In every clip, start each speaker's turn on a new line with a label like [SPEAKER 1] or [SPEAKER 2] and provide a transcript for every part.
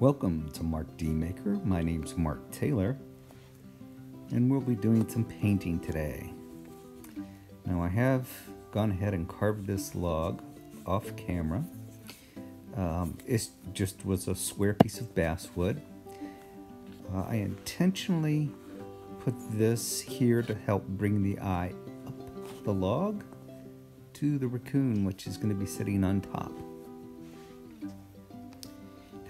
[SPEAKER 1] Welcome to Mark D Maker. My name's Mark Taylor, and we'll be doing some painting today. Now, I have gone ahead and carved this log off camera. Um, it just was a square piece of basswood. Uh, I intentionally put this here to help bring the eye up the log to the raccoon, which is going to be sitting on top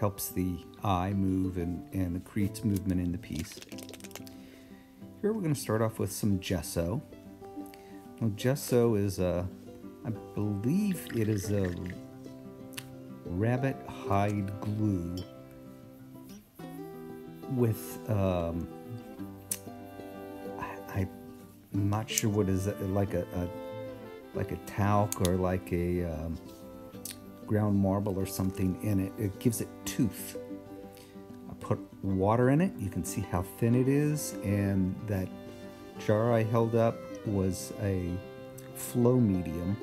[SPEAKER 1] helps the eye move and, and creates movement in the piece. Here we're going to start off with some gesso. Well, gesso is a, I believe it is a rabbit hide glue with, um, I, am not sure what is it, like a, a, like a talc or like a, um, ground marble or something in it. It gives it tooth. I put water in it. You can see how thin it is. And that jar I held up was a flow medium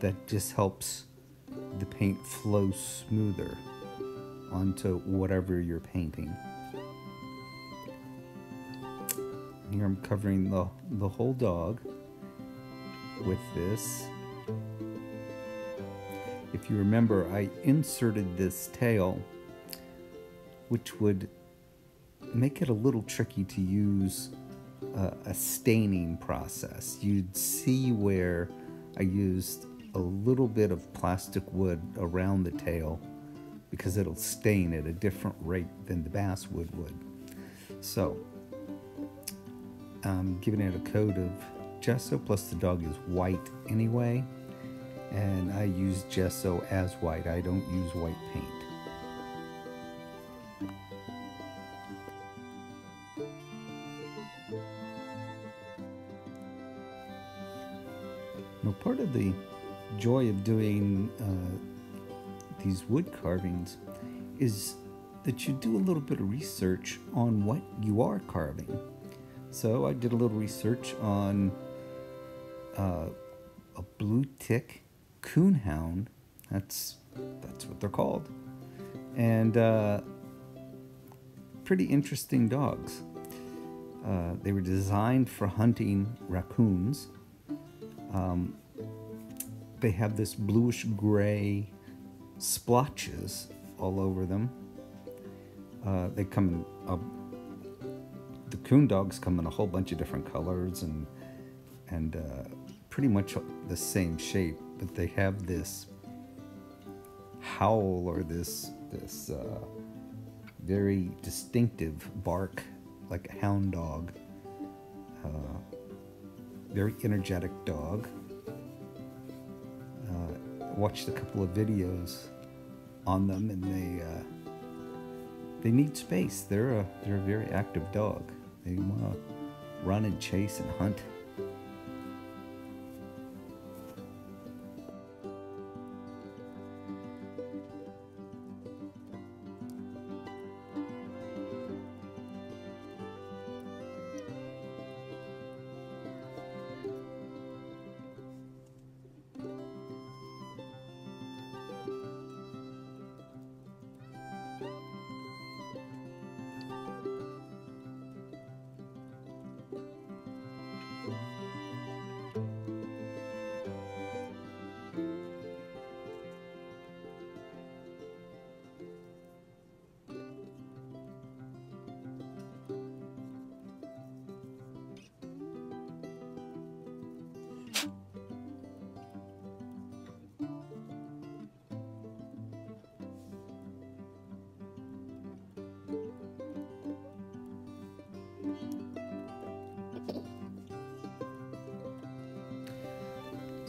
[SPEAKER 1] that just helps the paint flow smoother onto whatever you're painting. Here I'm covering the, the whole dog with this if you remember, I inserted this tail, which would make it a little tricky to use uh, a staining process. You'd see where I used a little bit of plastic wood around the tail because it'll stain at a different rate than the basswood would. So, I'm giving it a coat of gesso, plus the dog is white anyway and I use gesso as white. I don't use white paint. Now part of the joy of doing uh, these wood carvings is that you do a little bit of research on what you are carving. So I did a little research on uh, a blue tick coonhound. That's that's what they're called, and uh, pretty interesting dogs. Uh, they were designed for hunting raccoons. Um, they have this bluish gray splotches all over them. Uh, they come in a, the coon dogs come in a whole bunch of different colors and and uh, pretty much the same shape but they have this howl or this this uh, very distinctive bark like a hound dog. Uh, very energetic dog. Uh, watched a couple of videos on them and they uh, they need space. They're a they're a very active dog. They want to run and chase and hunt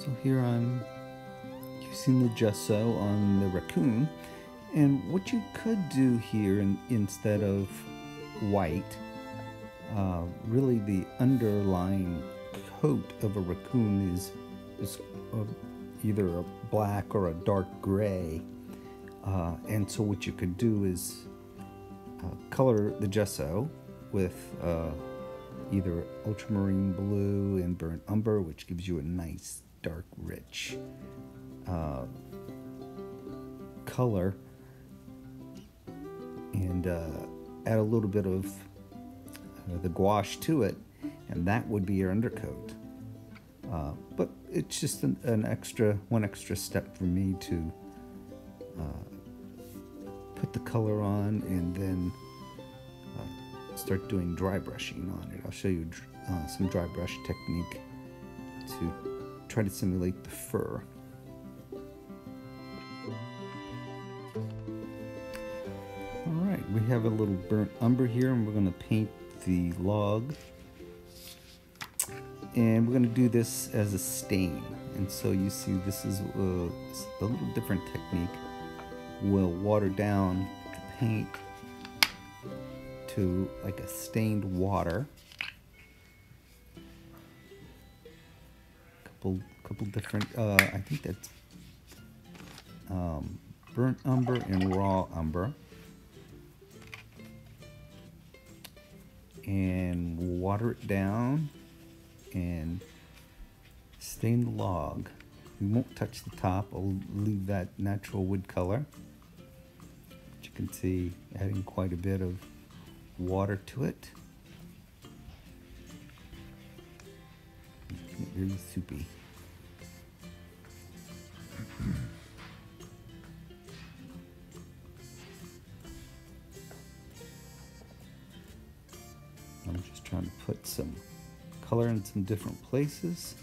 [SPEAKER 1] So here I'm using the gesso on the raccoon. And what you could do here in, instead of white, uh, really the underlying coat of a raccoon is, is uh, either a black or a dark gray. Uh, and so what you could do is uh, color the gesso with uh, either ultramarine blue and burnt umber, which gives you a nice dark, rich uh, color. and uh, add a little bit of uh, the gouache to it, and that would be your undercoat. Uh, but it's just an, an, extra, one extra step for me to uh, put the color on and then uh, start doing dry brushing on it. I'll show you uh, some dry brush technique to try to simulate the fur. Alright, we have a little burnt umber here and we're going to paint the log. And we're going to do this as a stain. And so you see this is uh, a, a little different technique. We'll water down the paint to like a stained water. Couple, couple different, uh, I think that's um, burnt umber and raw umber. and water it down and stain the log. We won't touch the top, I'll leave that natural wood color. But you can see adding quite a bit of water to it. Really soupy. Put some color in some different places.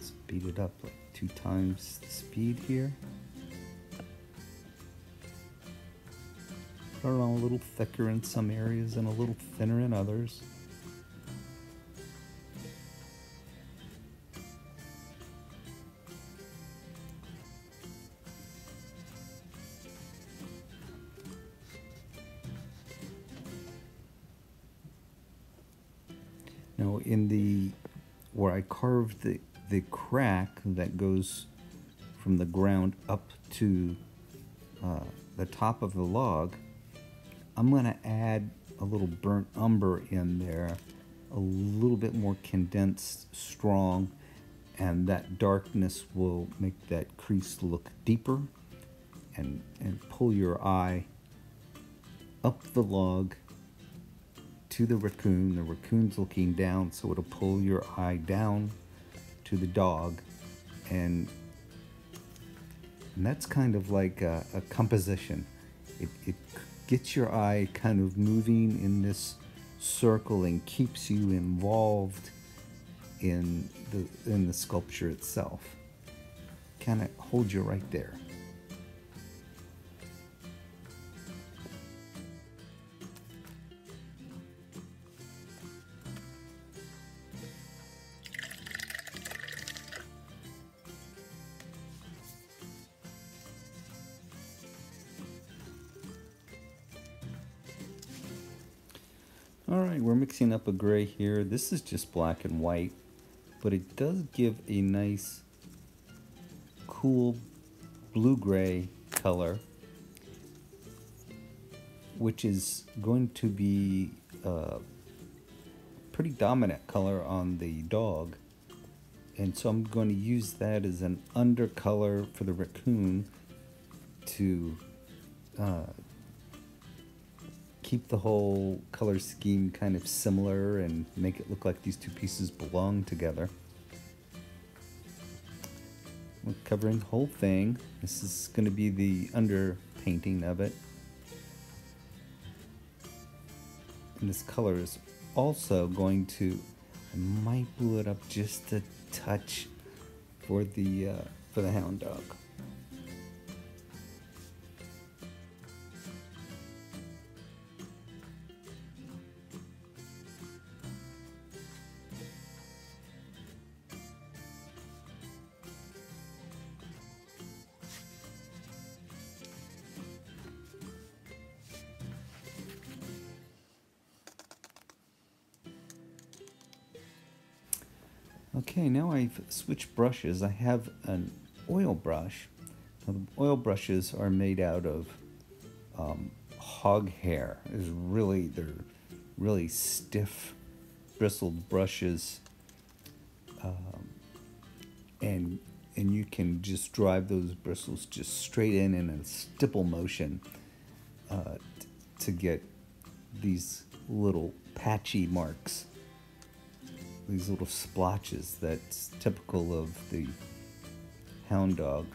[SPEAKER 1] Speed it up like two times the speed here. Put it on a little thicker in some areas and a little thinner in others. The the crack that goes from the ground up to uh, the top of the log, I'm going to add a little burnt umber in there, a little bit more condensed, strong, and that darkness will make that crease look deeper and, and pull your eye up the log to the raccoon. The raccoon's looking down, so it'll pull your eye down to the dog. And, and that's kind of like a, a composition. It, it gets your eye kind of moving in this circle and keeps you involved in the, in the sculpture itself. Kind of hold you right there. All right, we're mixing up a gray here. This is just black and white, but it does give a nice, cool blue-gray color, which is going to be a pretty dominant color on the dog. And so I'm going to use that as an undercolor for the raccoon to uh, keep the whole color scheme kind of similar and make it look like these two pieces belong together. We're covering the whole thing. This is going to be the under painting of it. And this color is also going to, I might blue it up just a touch for the, uh, for the hound dog. Okay, now I've switched brushes. I have an oil brush. Now, the oil brushes are made out of um, hog hair. Is really they're really stiff, bristled brushes, um, and and you can just drive those bristles just straight in in a stipple motion, uh, to get these little patchy marks, these little splotches that's typical of the hound dog.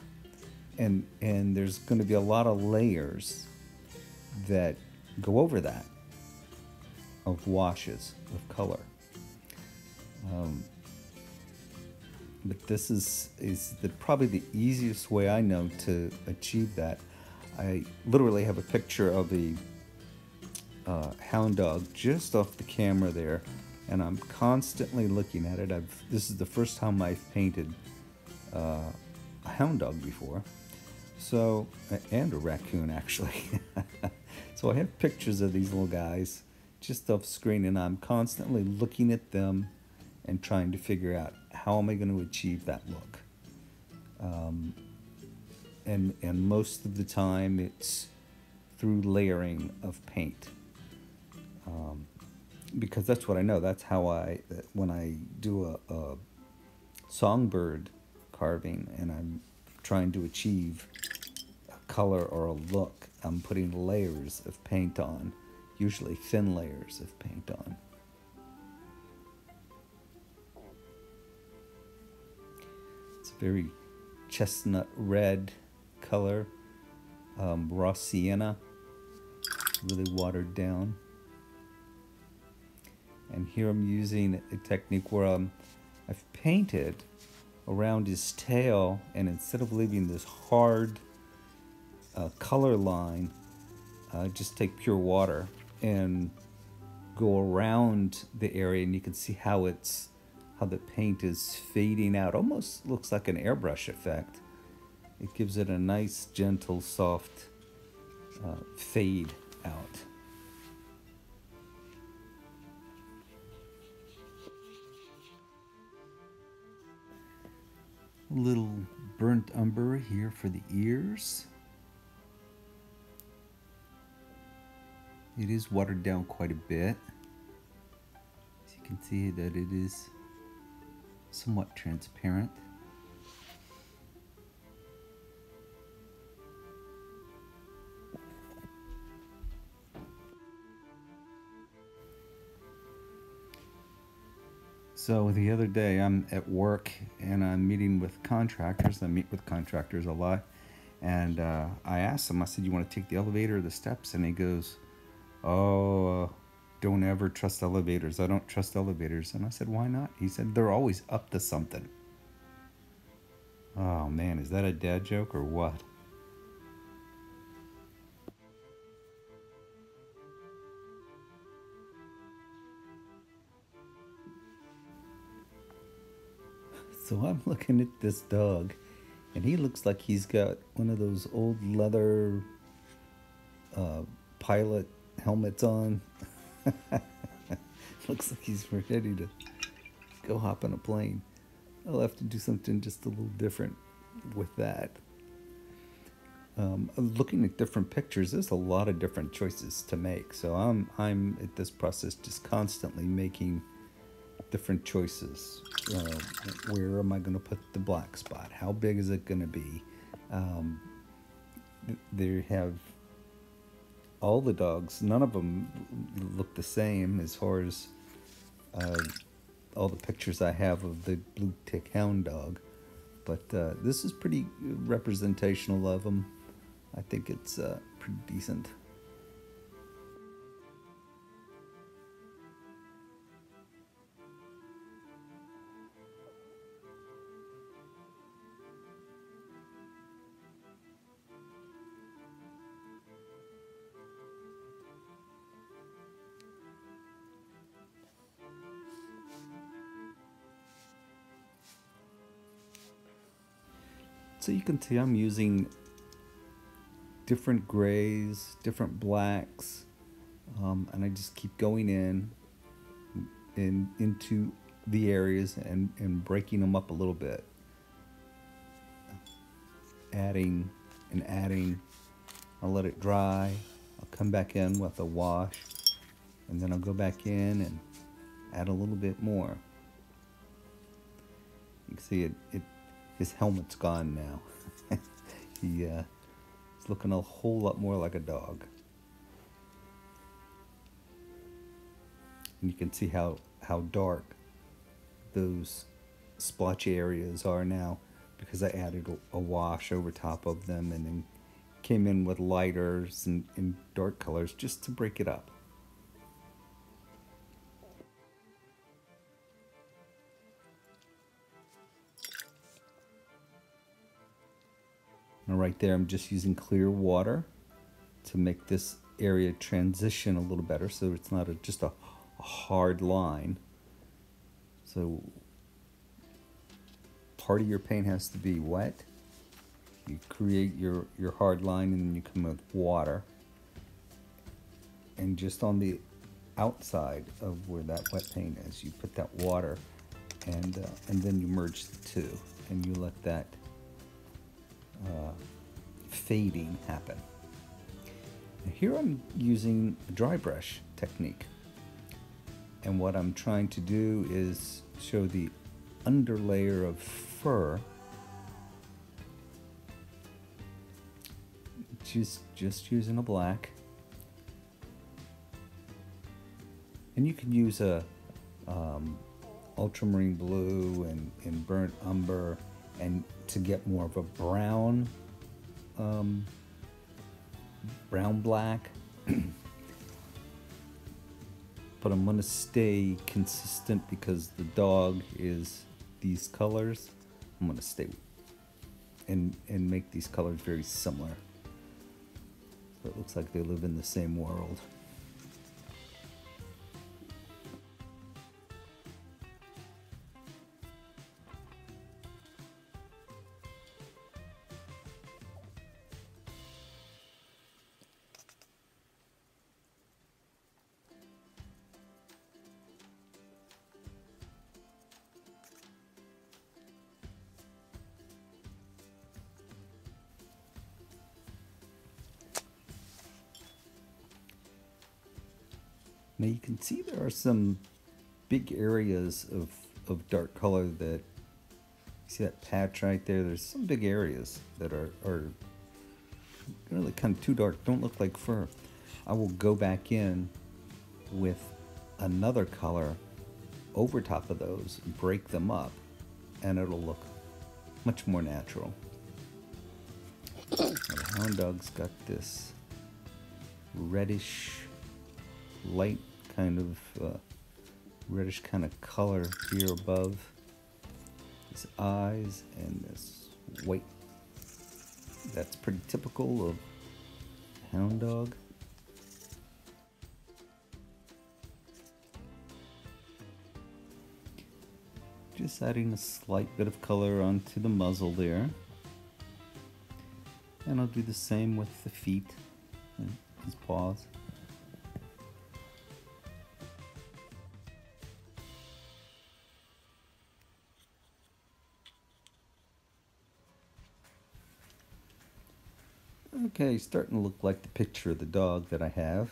[SPEAKER 1] And, and there's going to be a lot of layers that go over that of washes of color. Um, but this is is the probably the easiest way I know to achieve that. I literally have a picture of a uh, hound dog just off the camera there, and I'm constantly looking at it. I've this is the first time I've painted uh, a hound dog before, so and a raccoon actually. so I have pictures of these little guys just off screen, and I'm constantly looking at them and trying to figure out how am I going to achieve that look. Um, and and most of the time it's through layering of paint. Um, because that's what I know. That's how I when I do a, a songbird carving and I'm trying to achieve a color or a look, I'm putting layers of paint on, usually thin layers of paint on. It's a very chestnut red color, um, raw sienna, really watered down. And here I'm using a technique where I've painted around his tail and instead of leaving this hard uh, color line, uh, just take pure water and go around the area and you can see how it's how the paint is fading out. Almost looks like an airbrush effect. It gives it a nice gentle soft uh, fade out little burnt umber here for the ears. It is watered down quite a bit. As you can see that it is somewhat transparent So the other day, I'm at work and I'm meeting with contractors. I meet with contractors a lot, and uh, I asked him. I said, "You want to take the elevator or the steps?" And he goes, "Oh, uh, don't ever trust elevators. I don't trust elevators." And I said, "Why not?" He said, "They're always up to something." Oh man, is that a dad joke or what? So I'm looking at this dog, and he looks like he's got one of those old leather uh, pilot helmets on. looks like he's ready to go hop on a plane. I'll have to do something just a little different with that. Um, looking at different pictures, there's a lot of different choices to make. So I'm I'm at this process just constantly making different choices. Uh, where am I going to put the black spot? How big is it going to be? Um, they have all the dogs. None of them look the same as far as uh, all the pictures I have of the blue tick hound dog. But uh, this is pretty representational of them. I think it's uh, pretty decent. So you can see I'm using different grays, different blacks, um, and I just keep going in, in into the areas and, and breaking them up a little bit. Adding and adding. I'll let it dry. I'll come back in with a wash, and then I'll go back in and add a little bit more. You can see it, it his helmet's gone now. he, uh, he's looking a whole lot more like a dog. And you can see how, how dark those splotchy areas are now because I added a wash over top of them and then came in with lighters and, and dark colors just to break it up. And right there, I'm just using clear water to make this area transition a little better so it's not a, just a, a hard line. So part of your paint has to be wet. You create your, your hard line and then you come with water. And just on the outside of where that wet paint is, you put that water and, uh, and then you merge the two and you let that uh, fading happen. here I'm using a dry brush technique. And what I'm trying to do is show the underlayer of fur. Just, just using a black. And you can use a um, ultramarine blue and, and burnt umber and to get more of a brown, um, brown black. but I'm gonna stay consistent because the dog is these colors. I'm gonna stay and and make these colors very similar. So it looks like they live in the same world. Now you can see there are some big areas of, of dark color that, see that patch right there? There's some big areas that are, are really kind of too dark, don't look like fur. I will go back in with another color over top of those, break them up, and it'll look much more natural. the hound dog's got this reddish light kind of uh, reddish kind of color here above. His eyes and this white that's pretty typical of hound dog. Just adding a slight bit of color onto the muzzle there. And I'll do the same with the feet and his paws Okay, starting to look like the picture of the dog that I have.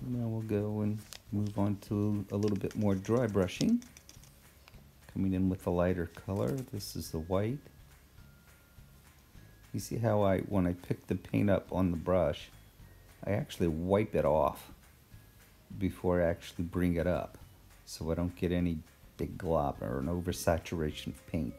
[SPEAKER 1] Now we'll go and move on to a little bit more dry brushing. Coming in with a lighter color. This is the white. You see how I, when I pick the paint up on the brush, I actually wipe it off before I actually bring it up so I don't get any big glob or an oversaturation of paint.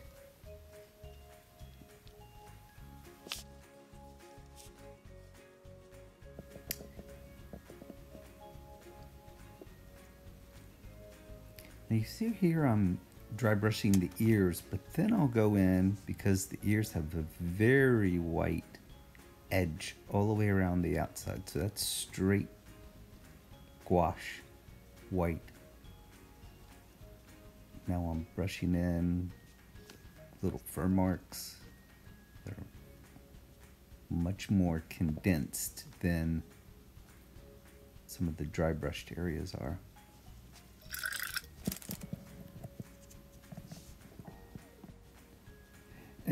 [SPEAKER 1] Now you see here I'm dry brushing the ears, but then I'll go in because the ears have a very white edge all the way around the outside. So that's straight gouache white. Now I'm brushing in little fur marks that are much more condensed than some of the dry brushed areas are.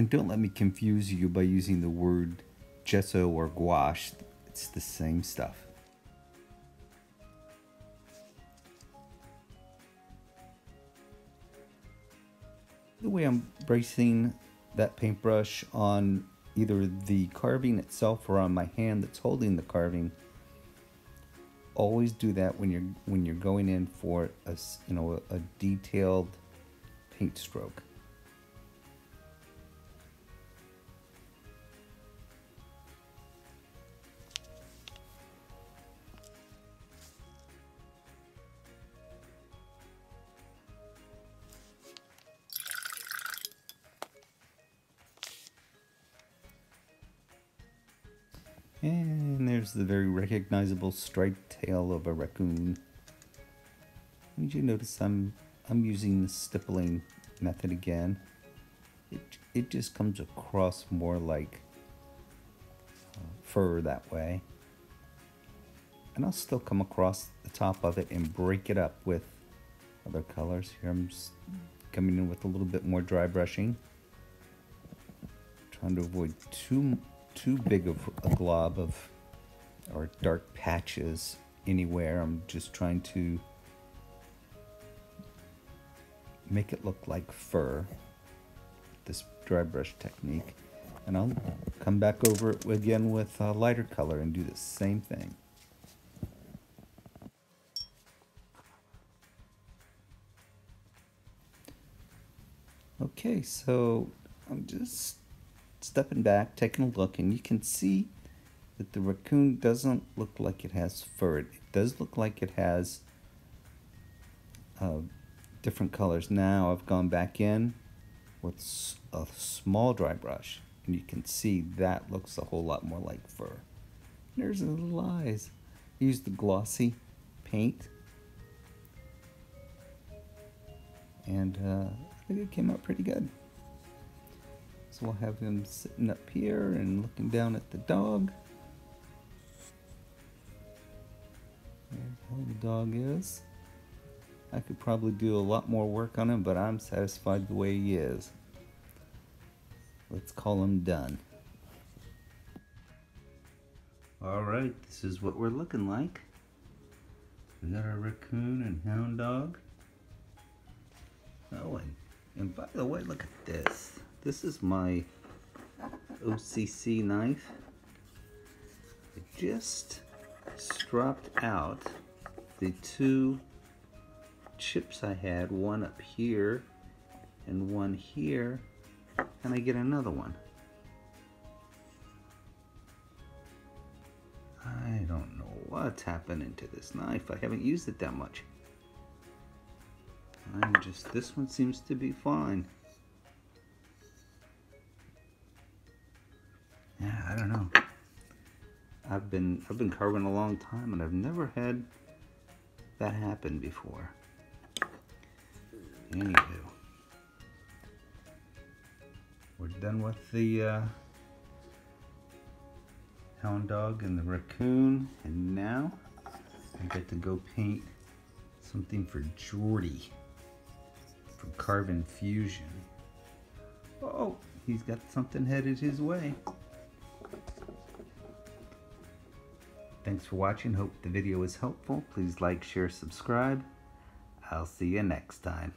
[SPEAKER 1] And don't let me confuse you by using the word gesso or gouache. It's the same stuff. The way I'm bracing that paintbrush on either the carving itself or on my hand that's holding the carving, always do that when you're when you're going in for a you know a, a detailed paint stroke. And the very recognizable striped tail of a raccoon. Did you notice I'm I'm using the stippling method again? It it just comes across more like uh, fur that way. And I'll still come across the top of it and break it up with other colors. Here I'm coming in with a little bit more dry brushing. Trying to avoid too too big of a glob of or dark patches anywhere. I'm just trying to make it look like fur. This dry brush technique. And I'll come back over it again with a lighter color and do the same thing. Okay, so I'm just stepping back, taking a look, and you can see that the raccoon doesn't look like it has fur. It does look like it has uh, different colors. Now I've gone back in with a small dry brush, and you can see that looks a whole lot more like fur. There's the little eyes. Use the glossy paint, and uh, I think it came out pretty good. So we'll have him sitting up here and looking down at the dog. How the dog is. I could probably do a lot more work on him, but I'm satisfied the way he is. Let's call him done. Alright, this is what we're looking like. We got our raccoon and hound dog. Oh, and, and by the way, look at this. This is my OCC knife. I just stropped out the two chips I had, one up here and one here, and I get another one. I don't know what's happening to this knife. I haven't used it that much. I'm just, this one seems to be fine. Yeah, I don't know. I've been I've been carving a long time and I've never had that happen before. Anywho, we're done with the uh, hound dog and the raccoon, and now I get to go paint something for Jordy from Carbon Fusion. Oh, he's got something headed his way. Thanks for watching. Hope the video was helpful. Please like, share, subscribe. I'll see you next time.